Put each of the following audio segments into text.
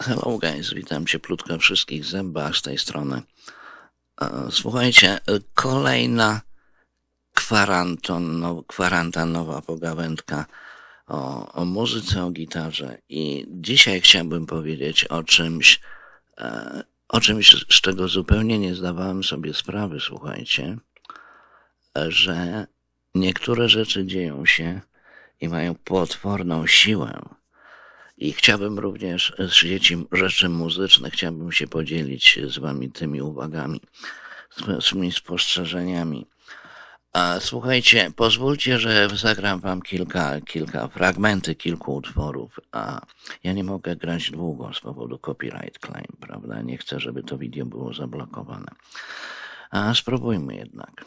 Hello guys, witam cieplutko wszystkich zębach z tej strony. E, Słuchajcie, kolejna kwaranton, no, kwarantannowa pogawędka o, o muzyce, o gitarze i dzisiaj chciałbym powiedzieć o czymś, e, o czymś, z czego zupełnie nie zdawałem sobie sprawy, słuchajcie, że niektóre rzeczy dzieją się i mają potworną siłę. I chciałbym również z sieci rzeczy muzycznych, chciałbym się podzielić z wami tymi uwagami, z tymi spostrzeżeniami. A słuchajcie, pozwólcie, że zagram wam kilka, kilka fragmenty kilku utworów, a ja nie mogę grać długo z powodu copyright claim, prawda? Nie chcę, żeby to video było zablokowane. A spróbujmy jednak.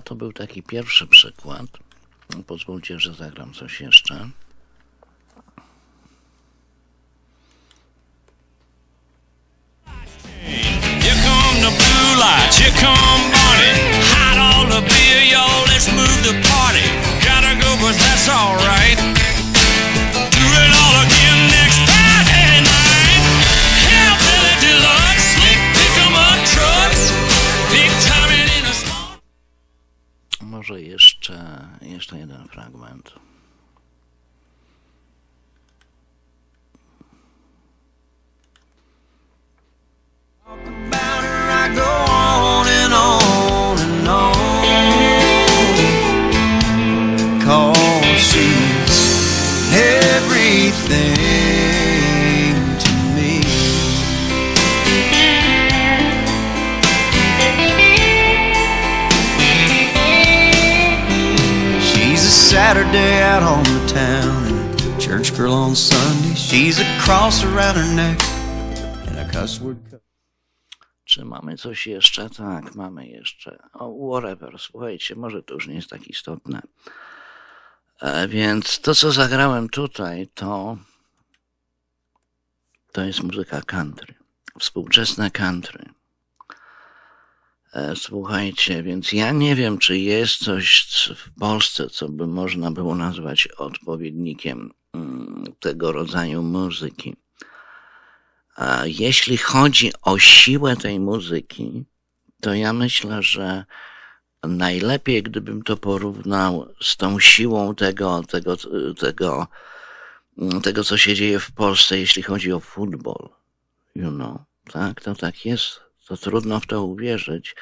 To był taki pierwszy przykład. Pozwólcie, że zagram coś jeszcze. Może jeszcze, jeszcze jeden fragment. Saturday out on the town and a church girl on Sunday. She's a cross around her neck and a cuss word. Czy mamy coś jeszcze? Tak, mamy jeszcze. O, whatever, słuchajcie, może to już nie jest tak istotne. E, więc to, co zagrałem tutaj, to to jest muzyka country. Współczesne country. E, Słuchajcie, więc ja nie wiem, czy jest coś w Polsce, co by można było nazwać odpowiednikiem mm, tego rodzaju muzyki. Jeśli chodzi o siłę tej muzyki, to ja myślę, że najlepiej, gdybym to porównał z tą siłą tego, tego, tego, tego, co się dzieje w Polsce, jeśli chodzi o futbol. You know, tak, to tak jest. To trudno w to uwierzyć,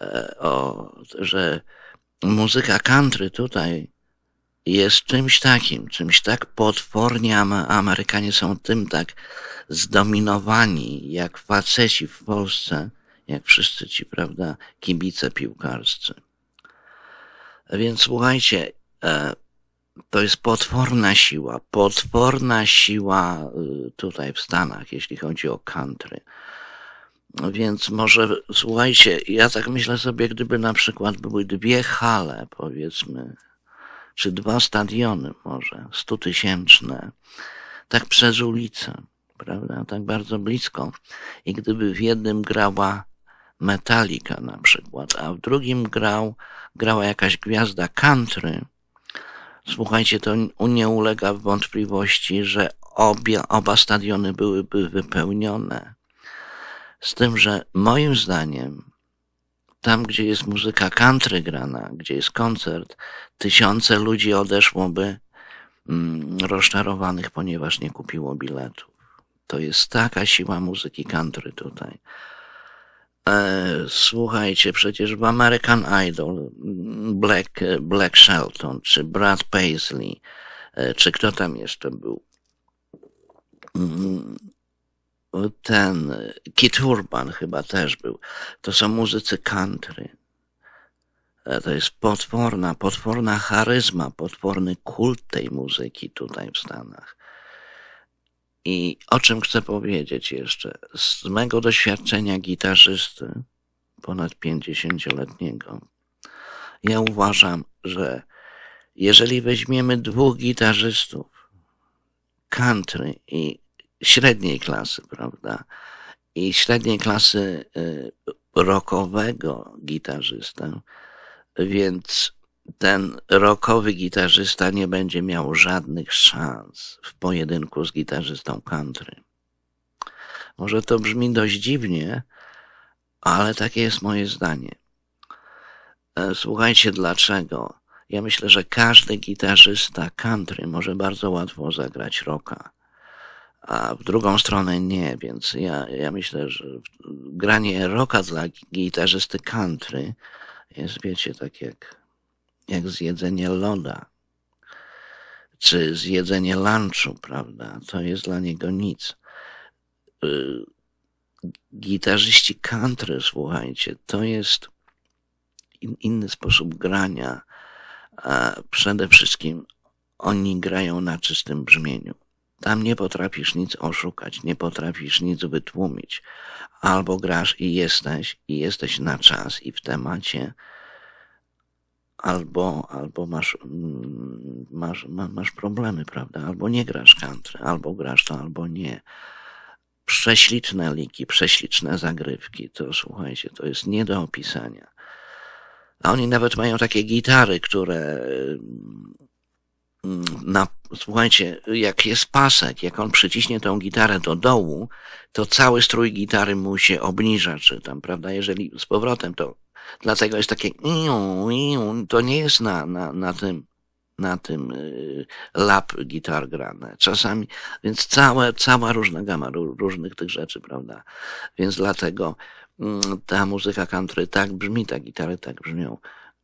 e, o, że muzyka country tutaj jest czymś takim, czymś tak potwornie Ama- Amerykanie są tym tak zdominowani, jak faceci w Polsce, jak wszyscy ci, prawda, kibice piłkarscy. Więc słuchajcie, e, to jest potworna siła, potworna siła y, tutaj w Stanach, jeśli chodzi o country. Więc może, słuchajcie, ja tak myślę sobie, gdyby na przykład były dwie hale, powiedzmy, czy dwa stadiony może, stutysięczne, tak przez ulicę, prawda, tak bardzo blisko. I gdyby w jednym grała Metallica na przykład, a w drugim grał, grała jakaś gwiazda country, słuchajcie, to nie ulega wątpliwości, że obie, oba stadiony byłyby wypełnione. Z tym, że moim zdaniem tam, gdzie jest muzyka country grana, gdzie jest koncert, tysiące ludzi odeszłoby mm, rozczarowanych, ponieważ nie kupiło biletów. To jest taka siła muzyki country tutaj. E, słuchajcie, przecież w American Idol mm, Black, Black Shelton, czy Brad Paisley, e, czy kto tam jeszcze był? Ten Kit Urban chyba też był. To są muzycy country. E, To jest potworna, potworna charyzma, potworny kult tej muzyki tutaj w Stanach. I o czym chcę powiedzieć jeszcze? Z mego doświadczenia gitarzysty, ponad 50-letniego, ja uważam, że jeżeli weźmiemy dwóch gitarzystów, country i średniej klasy, prawda? I średniej klasy y, rockowego gitarzystę, więc ten rockowy gitarzysta nie będzie miał żadnych szans w pojedynku z gitarzystą country. Może to brzmi dość dziwnie, ale takie jest moje zdanie. E, Słuchajcie, dlaczego? Ja myślę, że każdy gitarzysta country może bardzo łatwo zagrać rocka, a w drugą stronę nie, więc ja, ja myślę, że granie rocka dla gitarzysty country jest, wiecie, tak jak, jak zjedzenie loda, czy zjedzenie lunchu, prawda? To jest dla niego nic. Y, Gitarzyści country, słuchajcie, to jest in, inny sposób grania, a przede wszystkim oni grają na czystym brzmieniu. Tam nie potrafisz nic oszukać, nie potrafisz nic wytłumić. Albo grasz i jesteś, i jesteś na czas i w temacie, albo, albo masz, mm, masz, ma- masz problemy, prawda? Albo nie grasz country, albo grasz to, albo nie. Prześliczne liki, prześliczne zagrywki, to słuchajcie, to jest nie do opisania. A oni nawet mają takie gitary, które na, słuchajcie, jak jest pasek, jak on przyciśnie tą gitarę do dołu, to cały strój gitary mu się obniża, czy tam, prawda, jeżeli z powrotem to, dlatego jest takie, to nie jest na, na, na tym, na tym y, lap gitar grane. Czasami, więc całe, cała różna gama ró- różnych tych rzeczy, prawda. Więc dlatego mm, ta muzyka country tak brzmi, te gitary tak brzmią.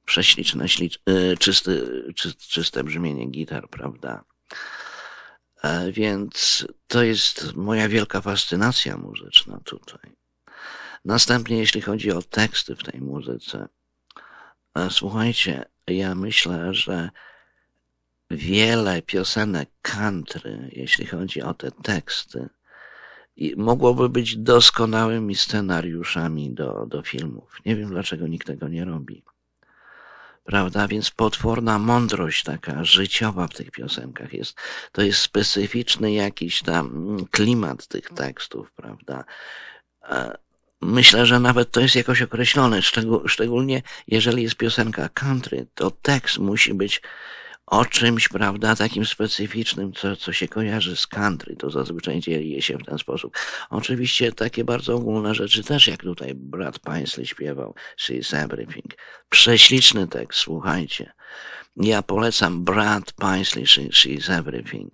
Prześliczne, ślicz, y, czysty, czy, czyste brzmienie gitar, prawda. E, Więc to jest moja wielka fascynacja muzyczna tutaj. Następnie, jeśli chodzi o teksty w tej muzyce, e, słuchajcie, ja myślę, że wiele piosenek country, jeśli chodzi o te teksty, mogłoby być doskonałymi scenariuszami do, do filmów. Nie wiem, dlaczego nikt tego nie robi. Prawda? Więc potworna mądrość taka życiowa w tych piosenkach jest. To jest specyficzny jakiś tam mm, klimat tych tekstów, prawda? E, Myślę, że nawet to jest jakoś określone, szczegó- szczególnie jeżeli jest piosenka country, to tekst musi być o czymś, prawda, takim specyficznym, co, co się kojarzy z country. To zazwyczaj dzieje się w ten sposób. Oczywiście takie bardzo ogólne rzeczy też, jak tutaj brat Paisley śpiewał, She's Everything. Prześliczny tekst, słuchajcie. Ja polecam brat Paisley, She, She's Everything.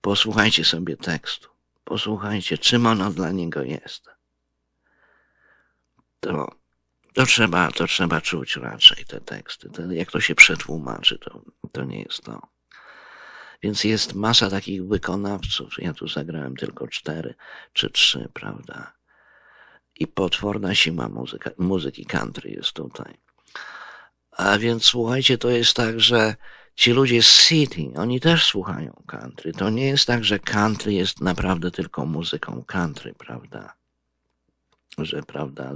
Posłuchajcie sobie tekstu. Posłuchajcie, czym ono dla niego jest. To to trzeba, to trzeba czuć raczej te teksty. To, jak to się przetłumaczy, to, to nie jest to. Więc jest masa takich wykonawców. Ja tu zagrałem tylko cztery czy trzy, prawda? I potworna siła muzyka, muzyki country jest tutaj. A więc słuchajcie, to jest tak, że ci ludzie z City, oni też słuchają country. To nie jest tak, że country jest naprawdę tylko muzyką country, prawda? Że, prawda,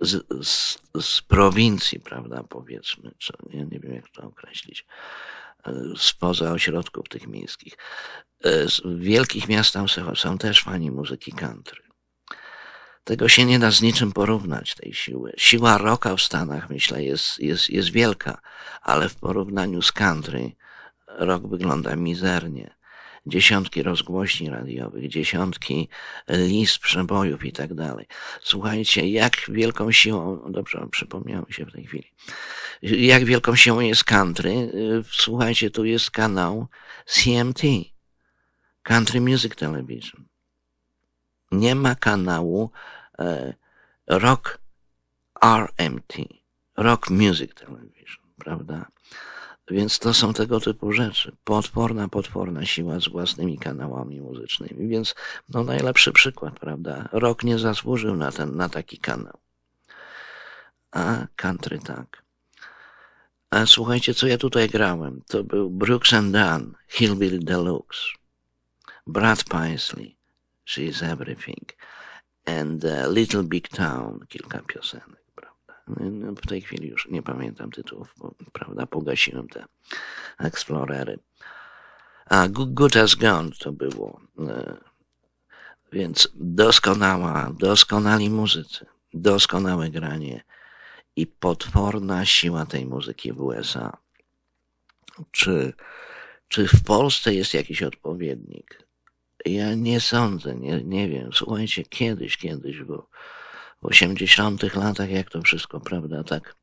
z, z, z prowincji, prawda, powiedzmy, czy ja nie wiem, jak to określić, e, spoza ośrodków tych miejskich. E, w wielkich miastach są też fani muzyki country. Tego się nie da z niczym porównać, tej siły. Siła rocka w Stanach, myślę, jest, jest, jest wielka, ale w porównaniu z country rock wygląda mizernie. Dziesiątki rozgłośni radiowych, dziesiątki list przebojów i tak dalej. Słuchajcie, jak wielką siłą, dobrze, przypomniało mi się w tej chwili, jak wielką siłą jest country. Y, Słuchajcie, tu jest kanał CMT, Country Music Television. Nie ma kanału e, Rock RMT, Rock Music Television, prawda? Więc to są tego typu rzeczy. Potworna, potworna siła z własnymi kanałami muzycznymi. Więc no najlepszy przykład, prawda? Rock nie zasłużył na ten, na taki kanał. A country tak. A słuchajcie, co ja tutaj grałem? To był Brooks and Dunn, Hillbilly Deluxe, Brad Paisley, She's Everything and uh, Little Big Town, kilka piosenek, W tej chwili już nie pamiętam tytułów, bo, prawda, pogasiłem te Explorery. A Good As Gone to było. E, więc doskonała, doskonali muzycy, doskonałe granie i potworna siła tej muzyki w USA. Czy, czy w Polsce jest jakiś odpowiednik? Ja nie sądzę, nie, nie wiem. Słuchajcie, kiedyś, kiedyś, bo w 80 latach, jak to wszystko, prawda, tak,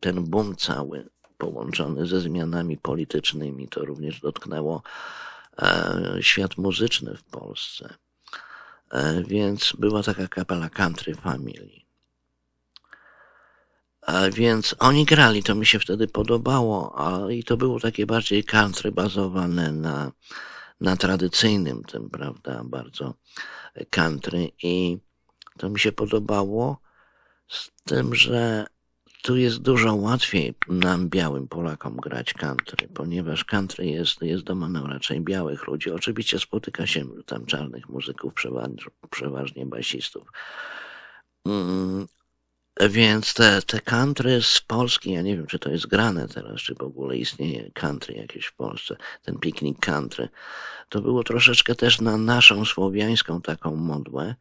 ten boom cały połączony ze zmianami politycznymi, to również dotknęło e, świat muzyczny w Polsce. E, więc była taka kapela Country Family. A więc oni grali, to mi się wtedy podobało, a, i to było takie bardziej country bazowane na, na tradycyjnym tym, prawda, bardzo country i to mi się podobało z tym, że tu jest dużo łatwiej nam, białym Polakom, grać country, ponieważ country jest, jest domeną raczej białych ludzi. Oczywiście spotyka się tam czarnych muzyków, przeważnie, basistów. Mm, więc te, te country z Polski, ja nie wiem, czy to jest grane teraz, czy w ogóle istnieje country jakieś w Polsce, ten piknik country, to było troszeczkę też na naszą słowiańską taką modłę,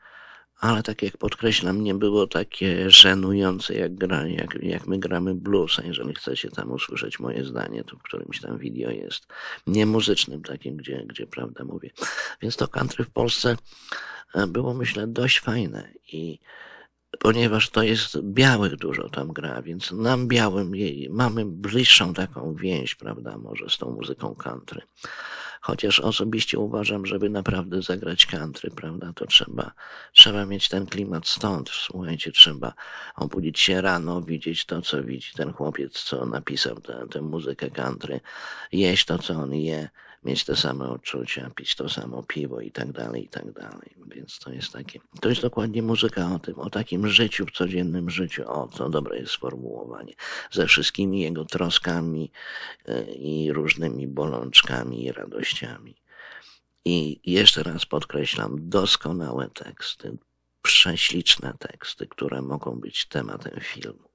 ale tak jak podkreślam, nie było takie żenujące jak, gra, jak, jak my gramy bluesa. Jeżeli chcecie tam usłyszeć moje zdanie, to w którymś tam video jest. Nie muzycznym takim, gdzie, gdzie prawda mówię. Więc to country w Polsce e, było myślę dość fajne i ponieważ to jest białych dużo tam gra, więc nam białym mamy bliższą taką więź, prawda, może z tą muzyką country. Chociaż osobiście uważam, żeby naprawdę zagrać country, prawda, to trzeba, trzeba mieć ten klimat stąd. Słuchajcie, trzeba obudzić się rano, widzieć to, co widzi ten chłopiec, co napisał tę muzykę country, jeść to, co on je, mieć te same odczucia, pić to samo piwo i tak dalej, i tak dalej. Więc to jest takie, to jest dokładnie muzyka o tym, o takim życiu w codziennym życiu. O, to dobre jest sformułowanie. Ze wszystkimi jego troskami e, i różnymi bolączkami i radościami. I jeszcze raz podkreślam, doskonałe teksty, prześliczne teksty, które mogą być tematem filmu.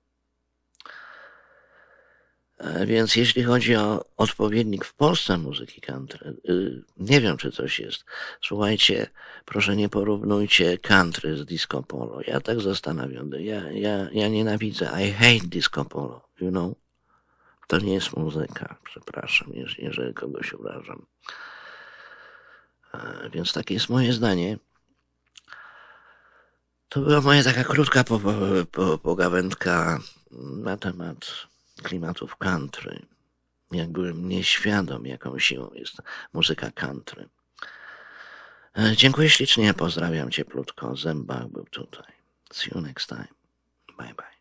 E, więc jeśli chodzi o odpowiednik w Polsce muzyki country, y, nie wiem, czy coś jest. Słuchajcie, proszę nie porównujcie country z disco polo. Ja tak zastanawiam. Ja, ja, ja nienawidzę. I hate disco polo, you know? To nie jest muzyka, przepraszam, jeżeli kogoś obrażam. E, więc takie jest moje zdanie. To była moja taka krótka pogawędka na temat klimatów country. Jak byłem nieświadom, jaką siłą jest muzyka country. E, dziękuję ślicznie, pozdrawiam cieplutko. Zębach był tutaj. See you next time. Bye bye.